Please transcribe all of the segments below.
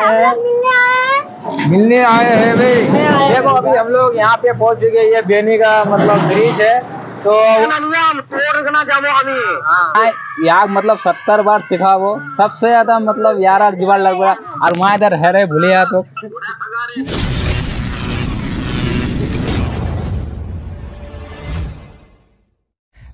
आए मिलने आए हैं भाई। देखो अभी हम लोग यहाँ पे पहुँच चुके हैं। ये बेनी का मतलब ब्रिज है। तो हाँ, यहाँ मतलब सत्तर बार सिखा वो सबसे ज़्यादा मतलब यार जीवन लग रहा और वहाँ इधर है रहे भूलिया तो।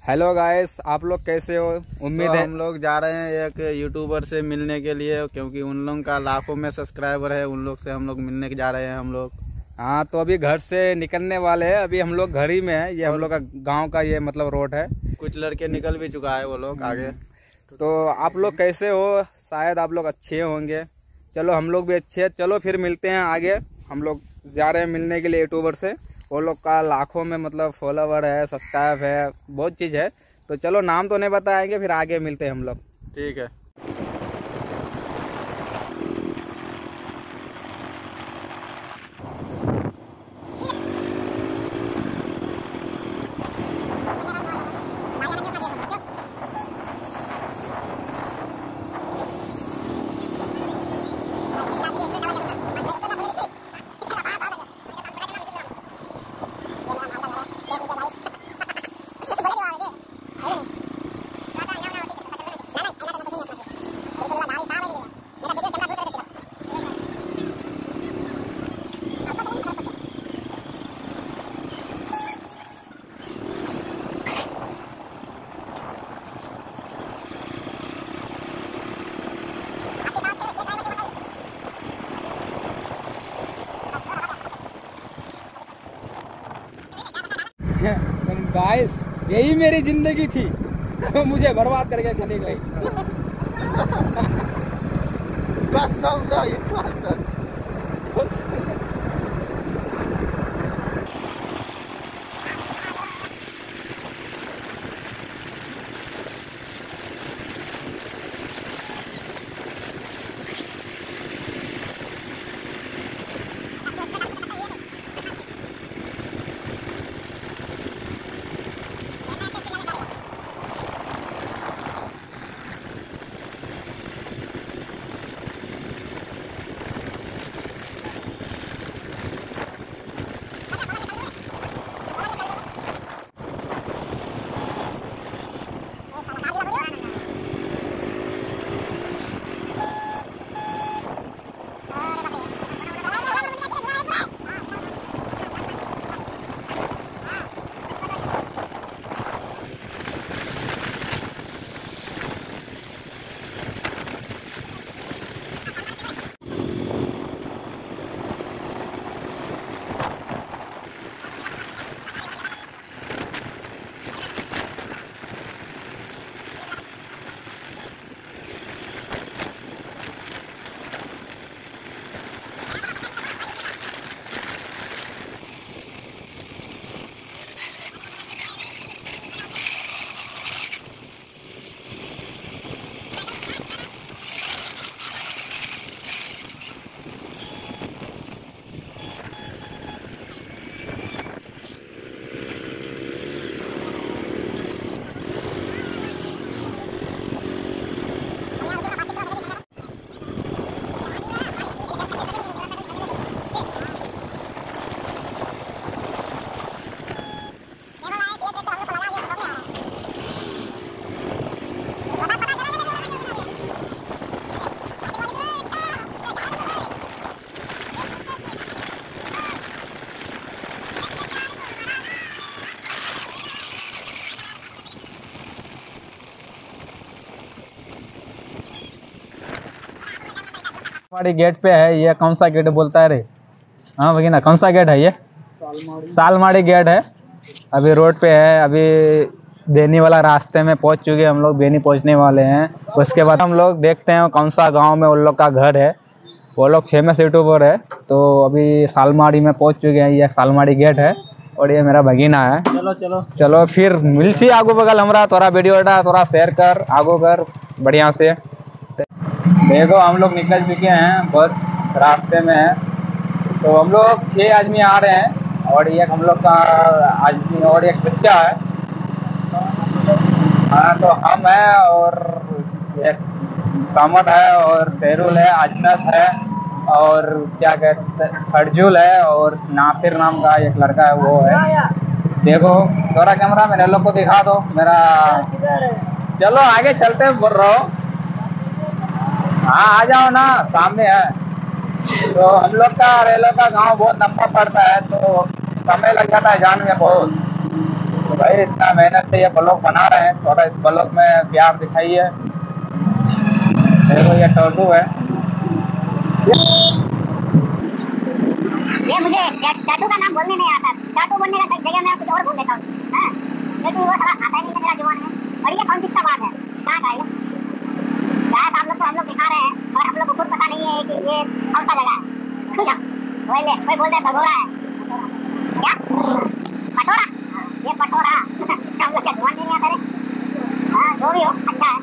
हेलो गाइस आप लोग कैसे हो? उम्मीद तो है हम लोग जा रहे हैं एक यूट्यूबर से मिलने के लिए क्योंकि उन लोगों का लाखों में सब्सक्राइबर है उन लोग से हम लोग मिलने के जा रहे हैं हम लोग। हाँ तो अभी घर से निकलने वाले हैं। अभी हम लोग घर ही में है। ये हम लोग का गाँव का ये मतलब रोड है। कुछ लड़के निकल भी चुका है वो लोग आगे। तो आप लोग कैसे हो? शायद आप लोग अच्छे होंगे। चलो हम लोग भी अच्छे हैं। चलो फिर मिलते हैं आगे। हम लोग जा रहे हैं मिलने के लिए यूट्यूबर से। वो लोग का लाखों में मतलब फॉलोवर है सब्सक्राइब है, बहुत चीज़ है। तो चलो, नाम तो नहीं बताएँगे, फिर आगे मिलते हैं हम लोग। ठीक है। गाइस यही मेरी ज़िंदगी थी जो मुझे बर्बाद करके चली गई। हमारी गेट पे है ये कौन सा गेट बोलता है रे? हाँ भगीना कौन सा गेट है ये? सालमाड़ी। गेट है। अभी रोड पे है अभी बेनी वाला रास्ते में पहुँच चुके हैं हम लोग बेनी पहुँचने वाले हैं। उसके बाद हम लोग देखते हैं कौन सा गाँव में उन लोग का घर है। वो लोग फ़ेमस यूट्यूबर है तो अभी सालमाड़ी में पहुँच चुके हैं ये सालमाड़ी गेट है और ये मेरा भगीना है। चलो चलो। चलो फिर मिलसी आगू बगल हमारा थोड़ा वीडियो थोड़ा शेयर कर आगू कर बढ़िया से। देखो, हम लोग निकल चुके हैं, बस रास्ते में है। तो हम लोग छह आदमी आ रहे हैं और एक हम लोग का आदमी और एक बच्चा है। हाँ तो हम है और एक सामत है और शेरुल है, अजनत है और क्या कहते खरजूल है और नासिर नाम का एक लड़का है, वो है। देखो, थोड़ा कैमरा मेरे लोग को दिखा दो, मेरा चलो, आगे चलते रहा हो, आ जाओ ना, सामने है। तो हम लोग का रेलो का गाँव बहुत लंबा पड़ता है तो समय लग जाता है जान में बहुत। तो भाई, इतना मेहनत से ये ब्लॉक बना रहे हैं, थोड़ा इस ब्लॉक में प्यार दिखाइए। देखो, ये टोटू है। ये मुझे टाटू का नाम बोलने नहीं आता। टाटू बोलने का जगह मैं कुछ और बोल देता हूँ? क्योंकि वो साला आता नहीं मेरा ज़ुबान में और ये कौन सी बात है ये? शायद आप लोग को हम लोग दिखा रहे हैं और हम लोग को खुद है कि ये कौन सा जगह है वही ले कोई बोलते हैं भगोड़ा है क्या पटोरा ये पटोरा हम लोग का ज़ुबान नहीं आता रे हाँ जो भी हो अच्छा है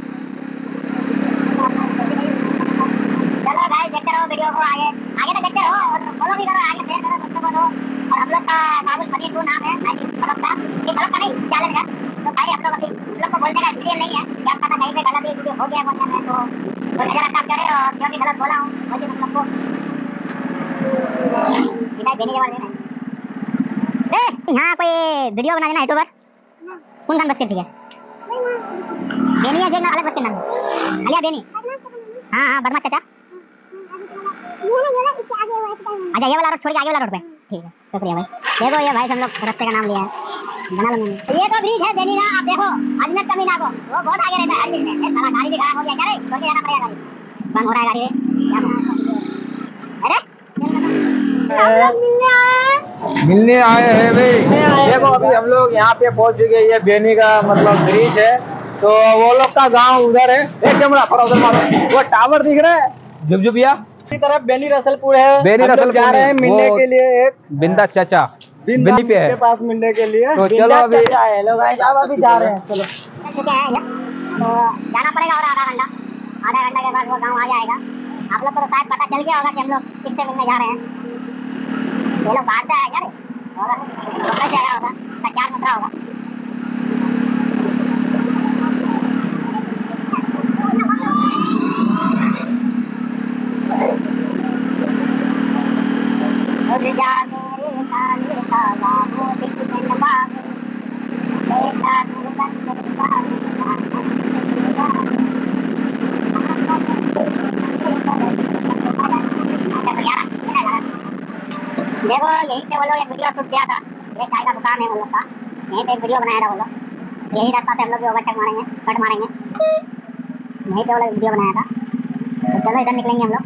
चलो भाई देखते रहो वीडियो को आगे आगे तक देखते रहो और फॉलो भी करो आगे शेयर करो दोस्तों को दो और हम लोग का काबुल फकीर टू नाम है आई थिंक ब्लॉग का ये ब्लॉग का नहीं चैनल का तो भाई हम लोग अभी हम लोग को बोलने का इसलिए नहीं है। कि आप पता कहीं पे गलत वीडियो हो गया, बोलने में तो बोलने का काम करे और क्यों भी गलत बोला हूँ वैसे तुम लोग को इधर देने देना ए यहाँ कोई वीडियो बना देना यूट्यूबर कौन गान बस्ती ठीक है बेनी है जगह अलग बस्ती नाम है। अलिया बेनी हाँ हाँ बदमाश चाचा अच्छा ये वाला रोड छोड़ के आगे वाला रोड पे ठीक है शुक्रिया भाई देखो ये भाई हम लोग रास्ते का नाम लिया है ये तो ब्रिज है देनी ना आप देखो। अजमेर कमीना को वो बहुत आगे रहता है हर चीज़ में। साला गाड़ी भी खराब हो गया क्या रे? छोड़ के जाना पड़ेगा गाड़ी। बंद हो रहा है गाड़ी रे। क्या बोल- अरे! मिलने आए हैं। भाई। देखो अभी हम लोग यहाँ पे पहुँच चुके हैं ये बेनी का मतलब ब्रिज है। तो वो लोग का गाँव उधर है। एक कैमरा थोड़ा उधर मारो। वो टावर दिख रहा है। जुबजुबिया इसी तरफ़ बेनी रसलपुर है। बेनी हम रसलपुर जा रहे हैं मिलने के लिए एक बिंदा चाचा। बिंदी पे के है। पास मिलने के लिए तो चलो अभी हेलो गाइस आप अभी जा रहे हैं। चलो। तो जाना पड़ेगा और आधा घंटा। आधा घंटा के बाद वो गाँव आ जाएगा। आप लोग को तो शायद पता चल गया होगा कि हम लोग किससे मिलने जा रहे हैं। ये लोग बाहर से आए क्या रे? होगा तो होगा। होगा उड़ जा मेरे काले काला मोती के नवाब बेटा तू बंद देखो यहीं पे वो लोग एक वीडियो शूट किया था ये चाय का दुकान है वो लोग का यहीं पे एक वीडियो बनाया था वो लोग. यही रास्ता से हम लोग भी ओवरटेक मारेंगे कट मारेंगे यहीं पे वो लोग वीडियो बनाया था. तो चलो इधर निकलेंगे हम लोग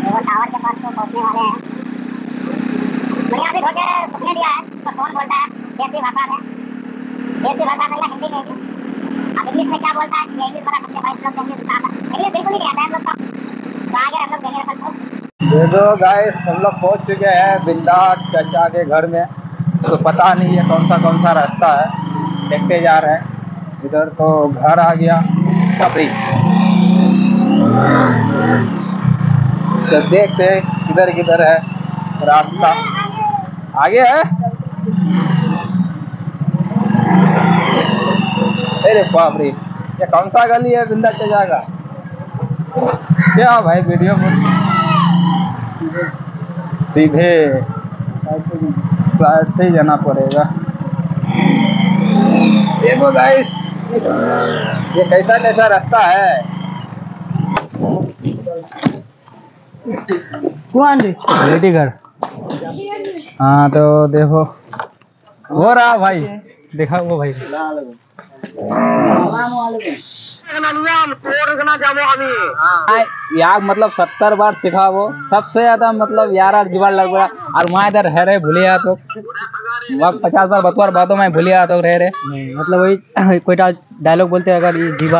देखो टावर के पास तो पहुँचने वाले हैं बढ़िया भी ढोके सुनने दिया है तो कौन बोलता है देसी भाषा में देसी भाषा में हिंदी में अब इंग्लिश में क्या बोलता है इंग्लिश बड़ा सबके भाई लोग इंग्लिश आता है इंग्लिश बिल्कुल नहीं आता है हम लोग का आगे हम लोग को देखो गाइस हम लोग पहुँच चुके हैं बिंदा चाचा के घर में। तो पता नहीं है कौन सा कौन सा रास्ता है। देखते जा रहे हैं। इधर तो घर आ गया। कपड़ी तो देखते किधर किधर है रास्ता। आगे है? अरे बाप ये कौन सा गली है बिंदा चाचा का? क्या भाई, वीडियो में सीधे। साइड से ही जाना पड़ेगा। देखो गाइस ये कैसा कैसा रास्ता है। कौन जी रेडी घर हाँ तो देखो। हो रहा भाई। देखा वो भाई। यार मतलब सत्तर बार सिखा वो सबसे ज़्यादा मतलब यार यार ज़ुबान लग रहा और वहाँ इधर है रहे भूलिया तो वहाँ पचास बार बतवार बातों में भूलिया तो रह रहे। मतलब वही कोई डायलॉग बोलते अगर ये जीवा